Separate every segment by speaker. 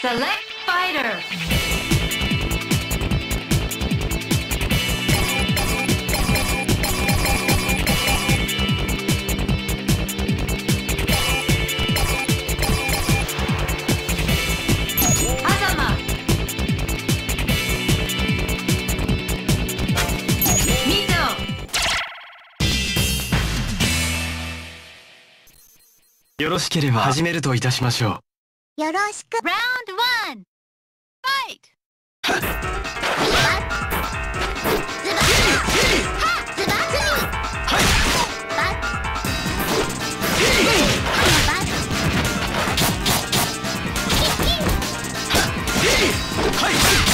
Speaker 1: Select fighter.
Speaker 2: よろしければ始めるといたしましょう
Speaker 3: よろしく
Speaker 1: Round 1 Fight!
Speaker 3: ズバ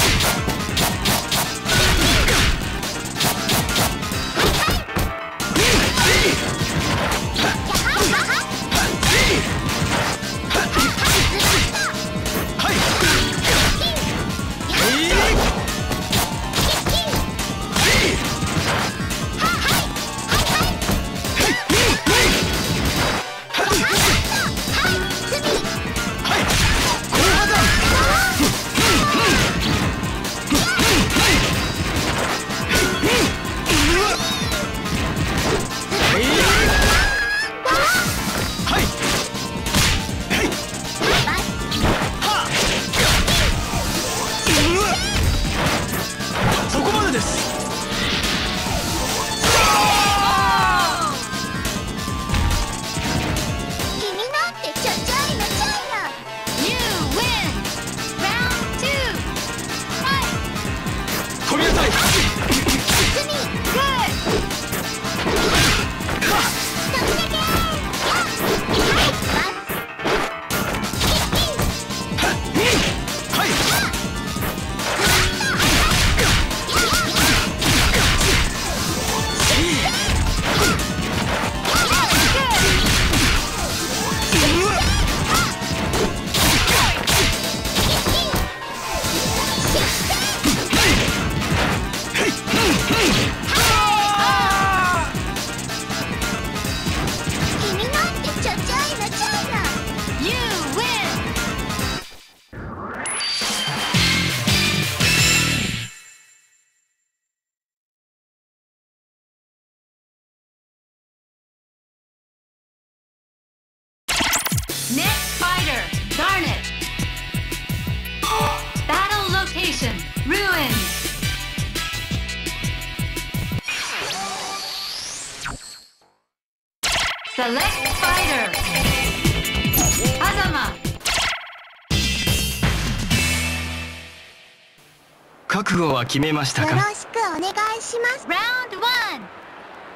Speaker 2: 覚悟は決めました
Speaker 3: よろ
Speaker 2: か
Speaker 3: しくお願いします。
Speaker 1: Round one.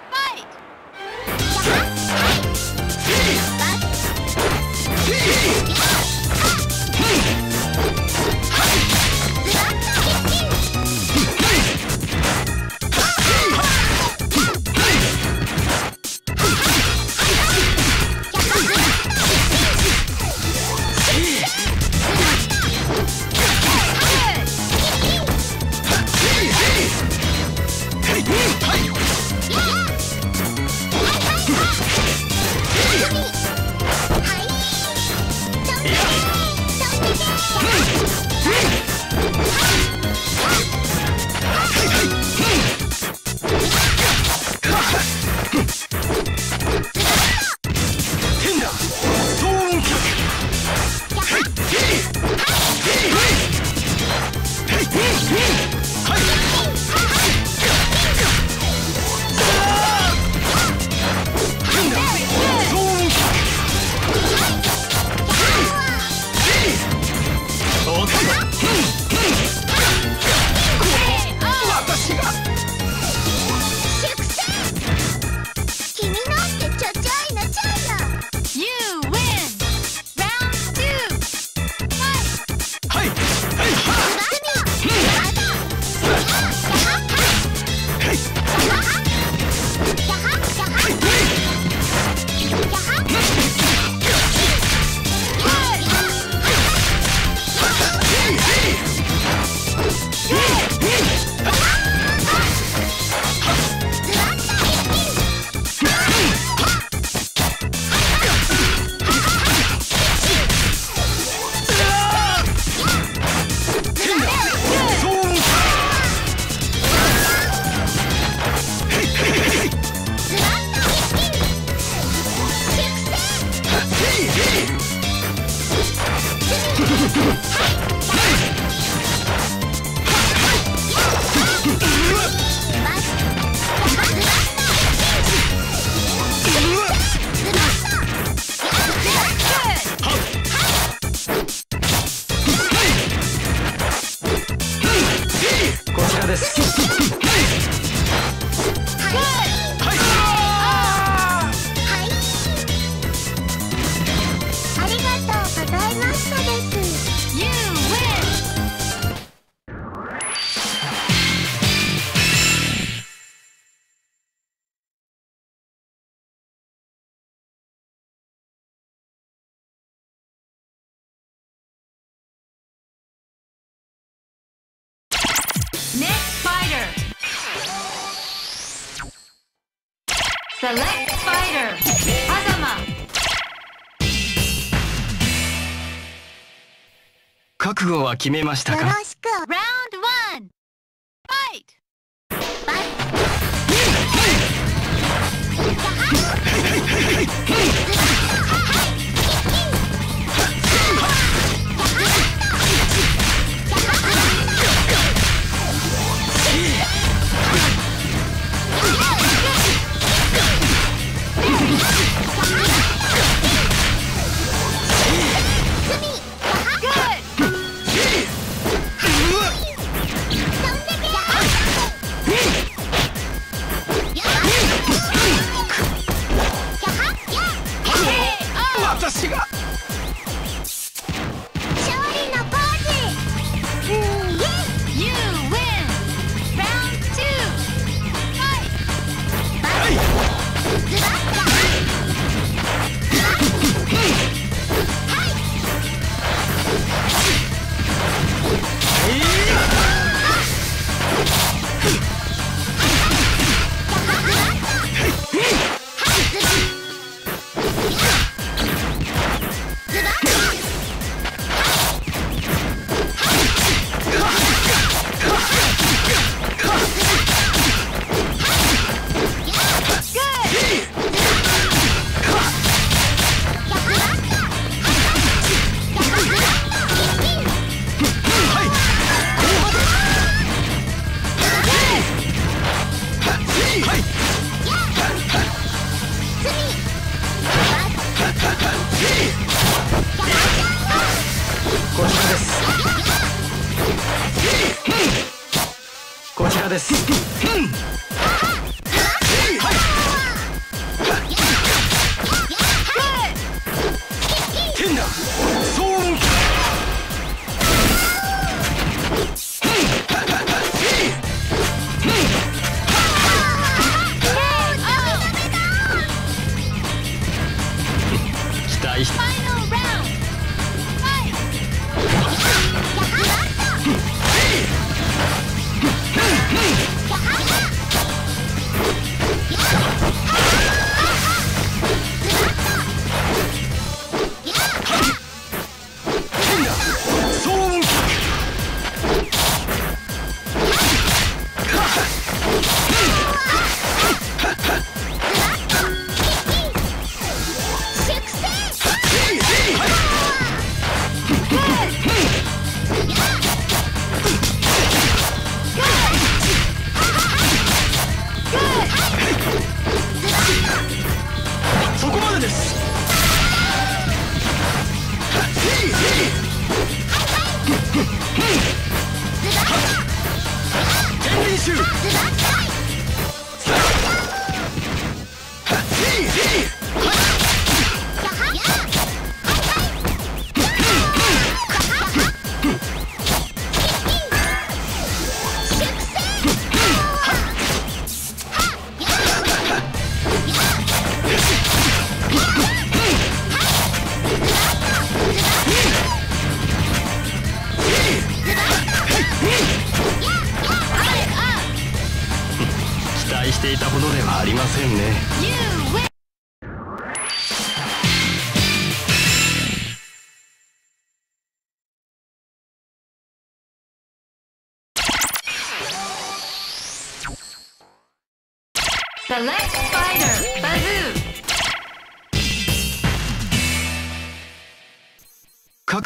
Speaker 1: Fight.
Speaker 2: 変
Speaker 1: Select
Speaker 2: 覚悟は決めましたか？
Speaker 3: し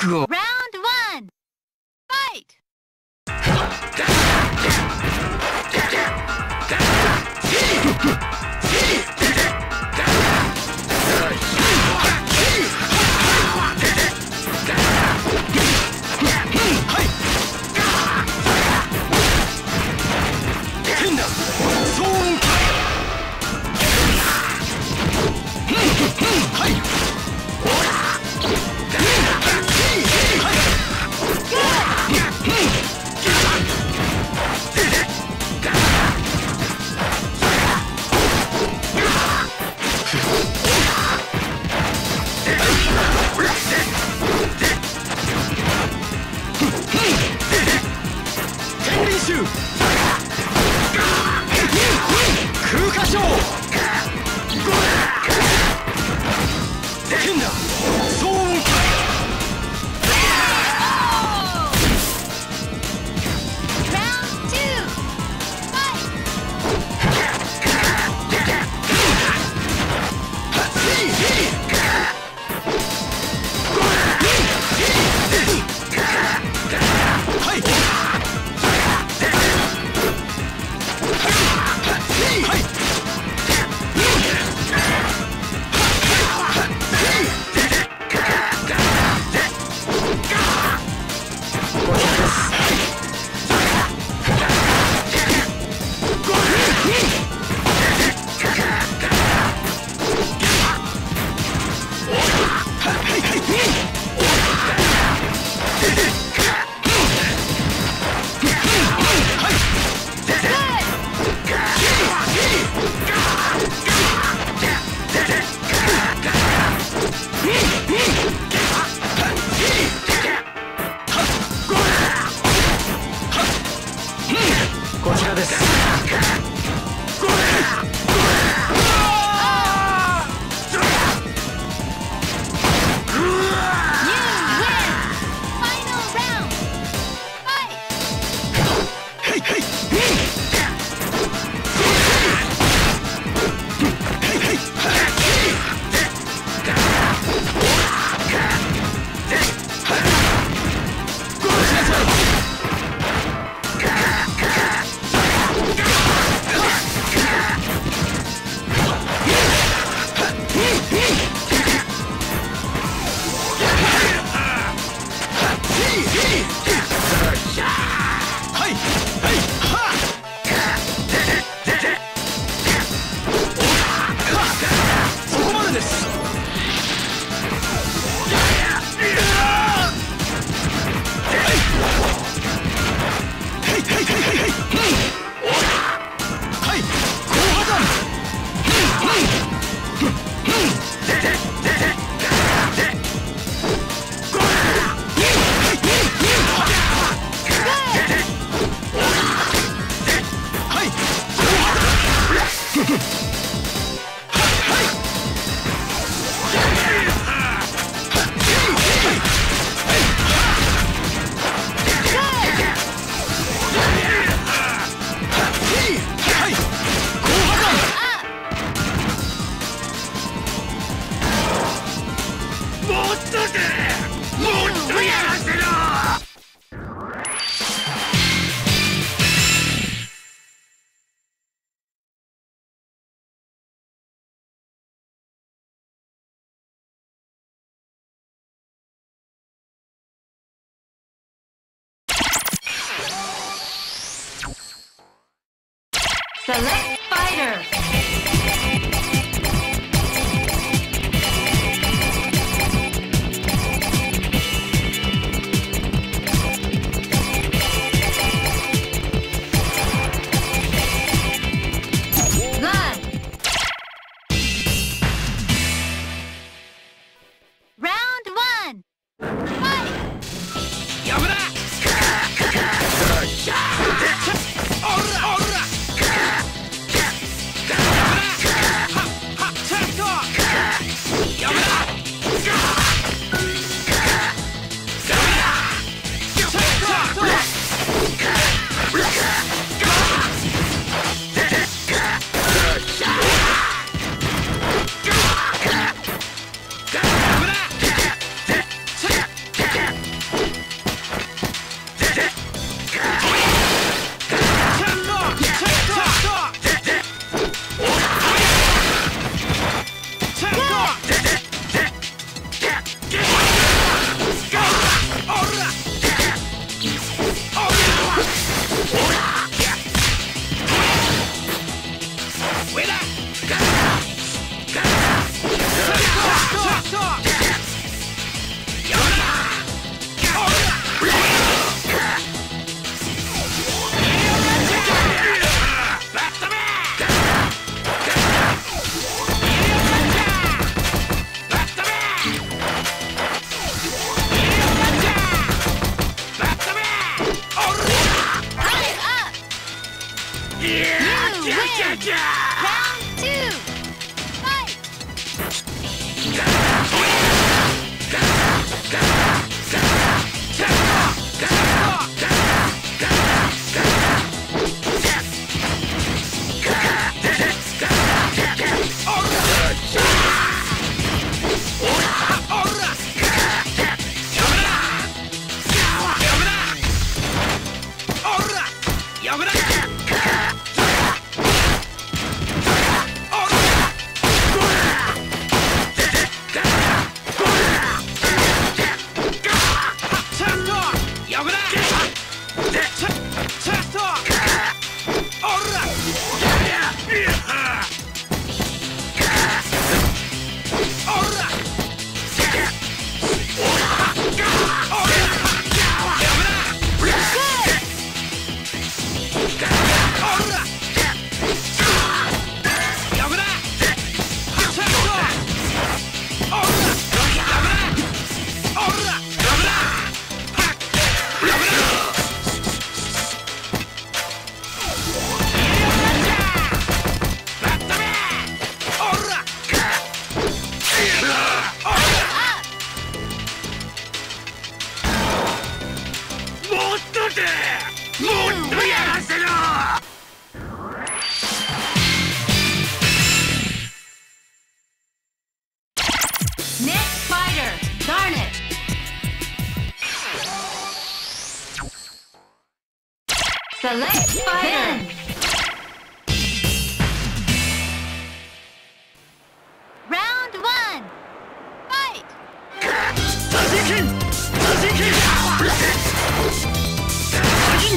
Speaker 2: go.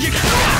Speaker 2: 撃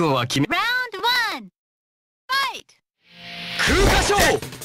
Speaker 2: 悟は
Speaker 1: 決めラウンドファイ
Speaker 2: ト
Speaker 1: 空歌賞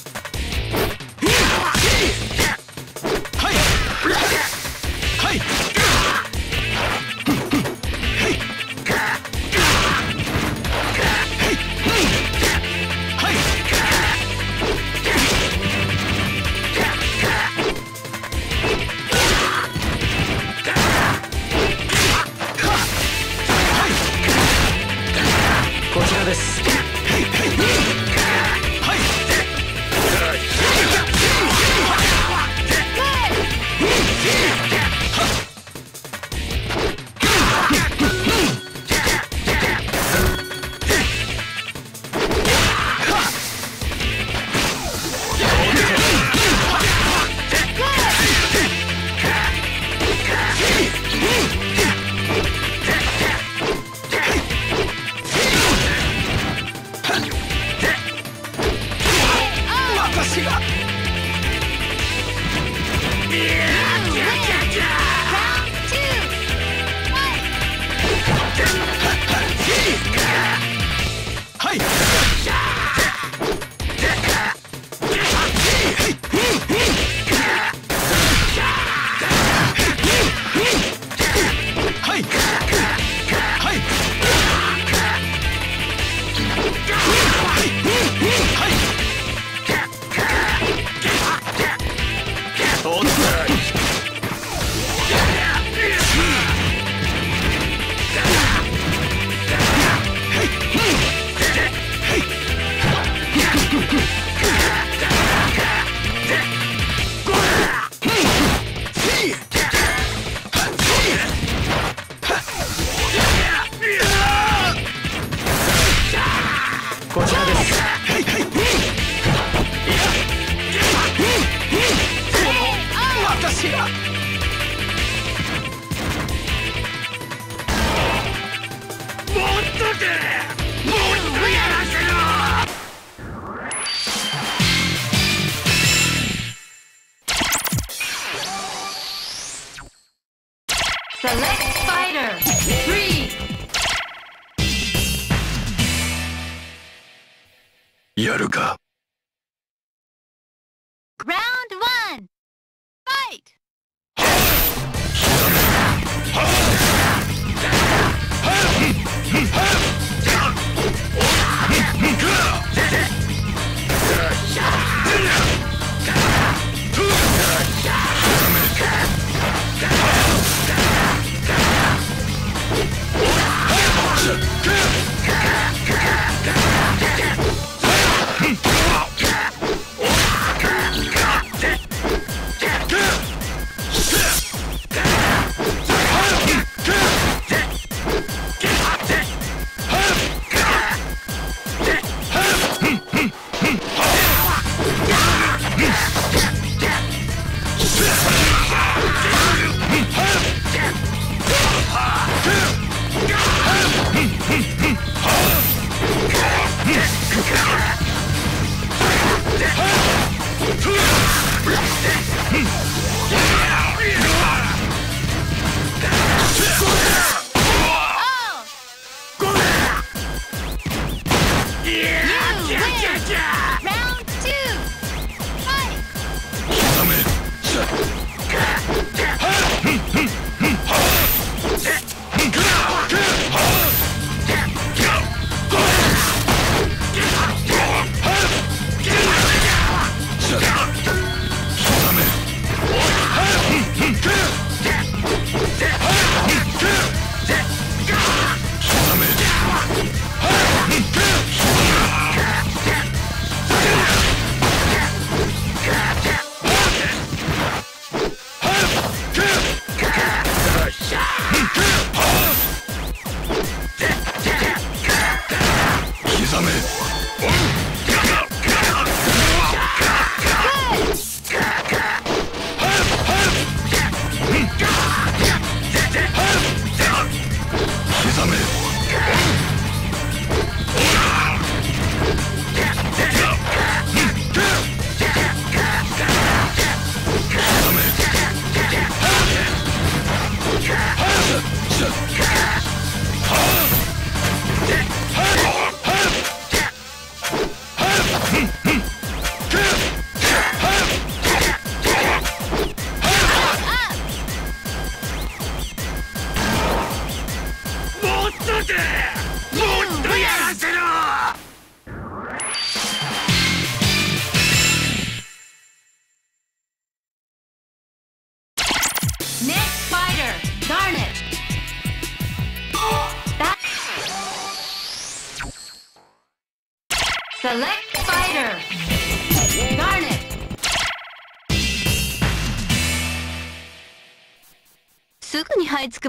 Speaker 1: Yeah.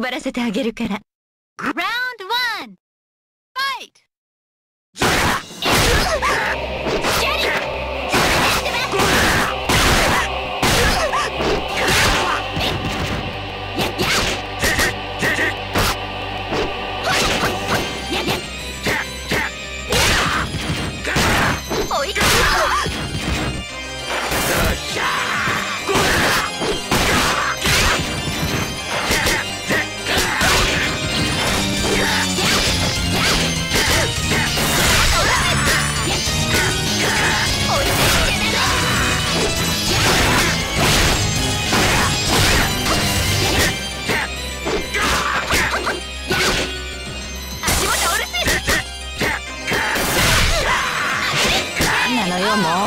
Speaker 1: 配ら
Speaker 4: せ
Speaker 1: てあげるから。Come on.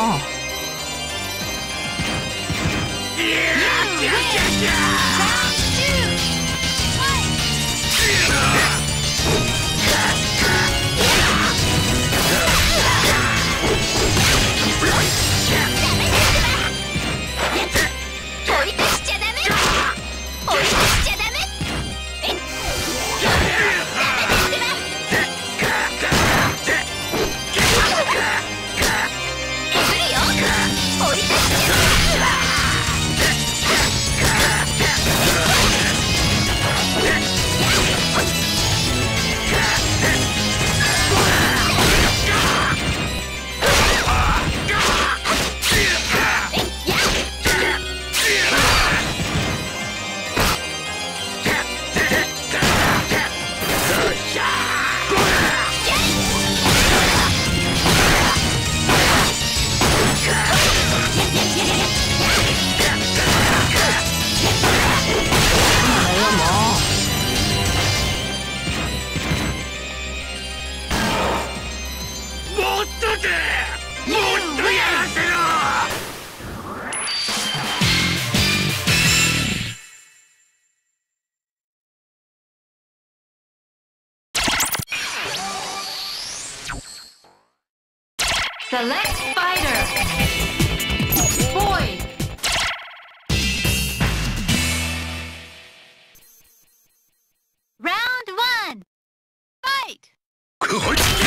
Speaker 1: はい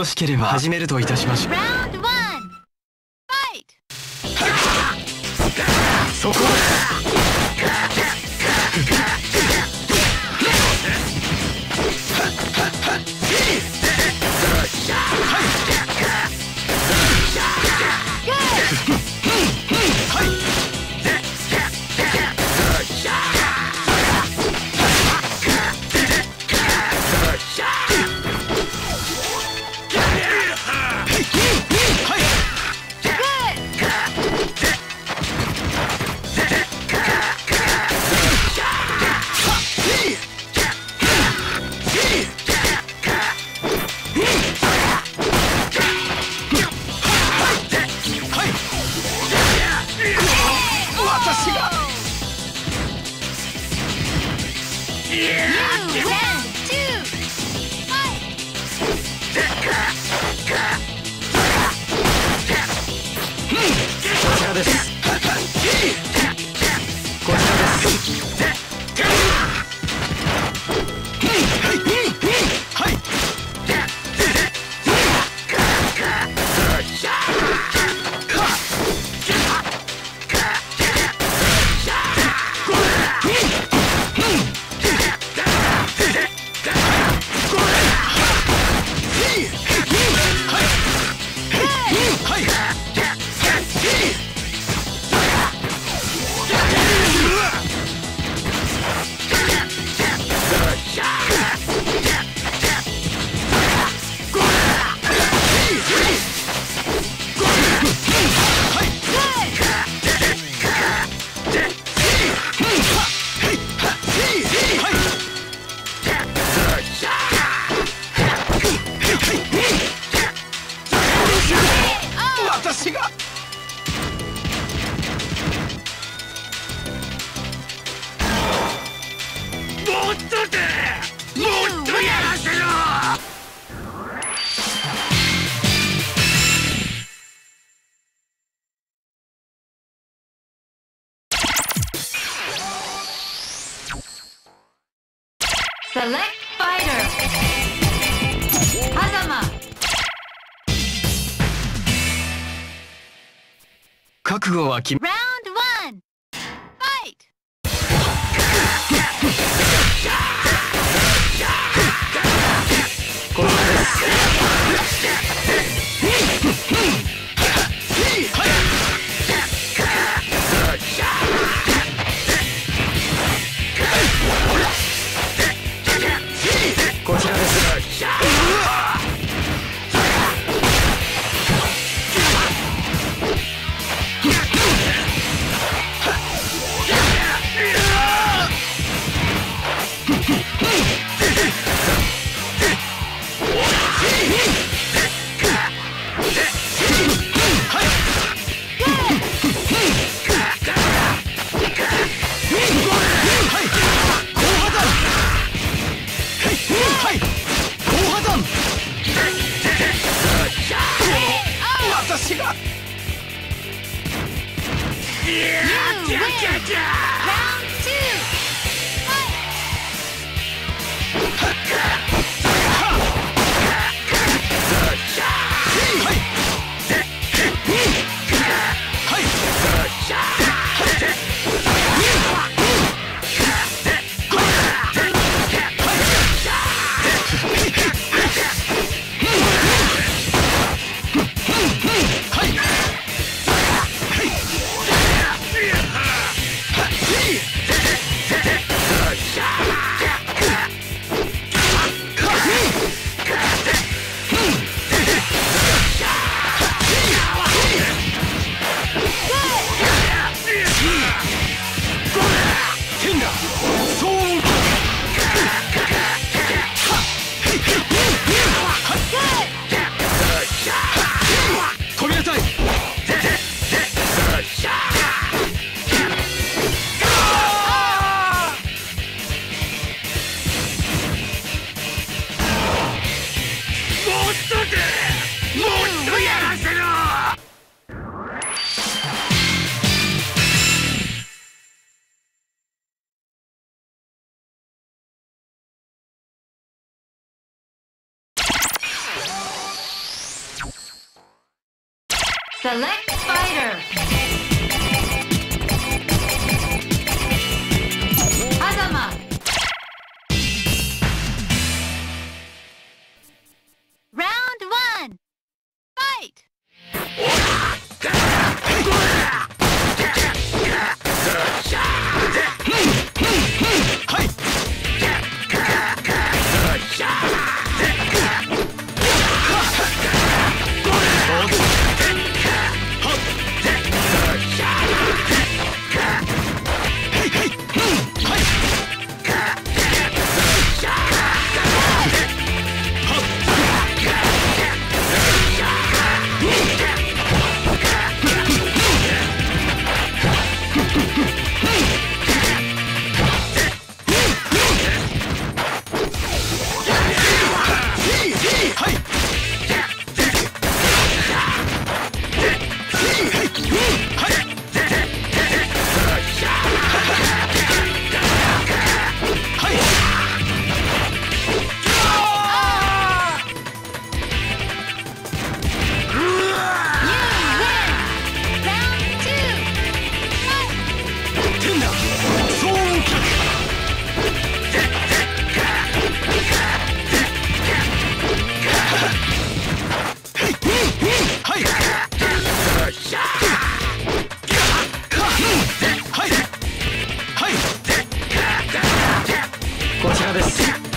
Speaker 5: ろ
Speaker 2: しければ。始めるといたしましょう。
Speaker 1: そこもっとやらせろ
Speaker 2: 覚悟は決め
Speaker 6: gotta
Speaker 1: see.